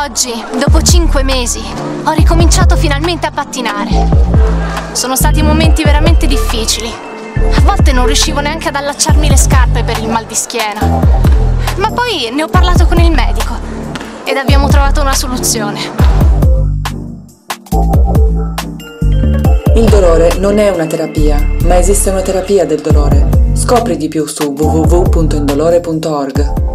Oggi, dopo cinque mesi, ho ricominciato finalmente a pattinare. Sono stati momenti veramente difficili. A volte non riuscivo neanche ad allacciarmi le scarpe per il mal di schiena. Ma poi ne ho parlato con il medico ed abbiamo trovato una soluzione. Il dolore non è una terapia, ma esiste una terapia del dolore. Scopri di più su www.indolore.org.